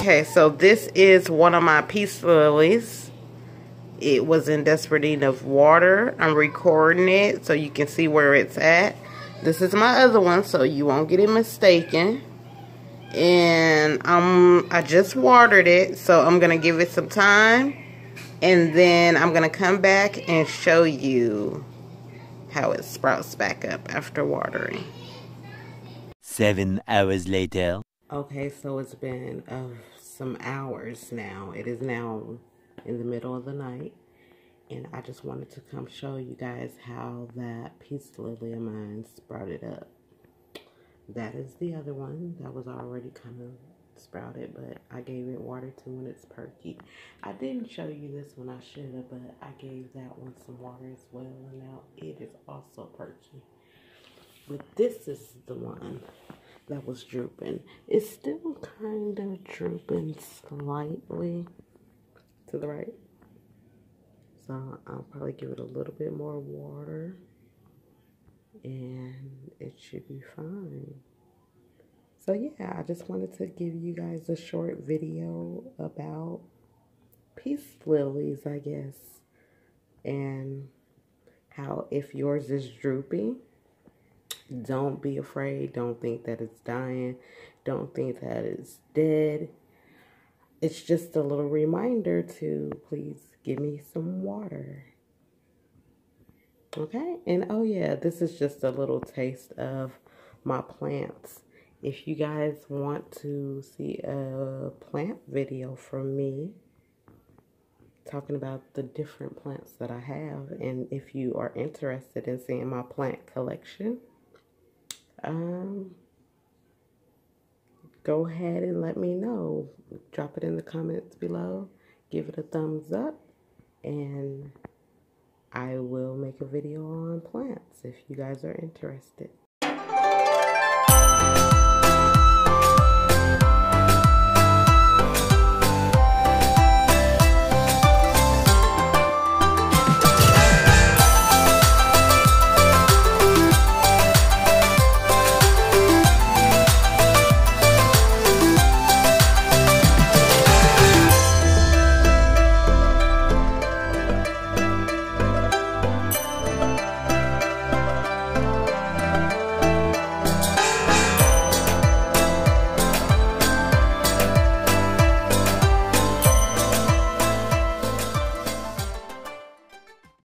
Okay, so this is one of my peace lilies. It was in desperate need of water. I'm recording it so you can see where it's at. This is my other one, so you won't get it mistaken. And um, I just watered it, so I'm going to give it some time. And then I'm going to come back and show you how it sprouts back up after watering. Seven hours later. Okay, so it's been uh, some hours now. It is now in the middle of the night. And I just wanted to come show you guys how that peace lily of mine sprouted up. That is the other one that was already kind of sprouted, but I gave it water too when it's perky. I didn't show you this one, I should have, but I gave that one some water as well, and now it is also perky. But this is the one that was drooping. It's still kind of drooping slightly to the right. So I'll probably give it a little bit more water and it should be fine. So yeah, I just wanted to give you guys a short video about peace lilies, I guess. And how if yours is drooping, don't be afraid. Don't think that it's dying. Don't think that it's dead. It's just a little reminder to please give me some water. Okay, and oh yeah, this is just a little taste of my plants. If you guys want to see a plant video from me, talking about the different plants that I have, and if you are interested in seeing my plant collection, um, go ahead and let me know. Drop it in the comments below. Give it a thumbs up. And I will make a video on plants if you guys are interested.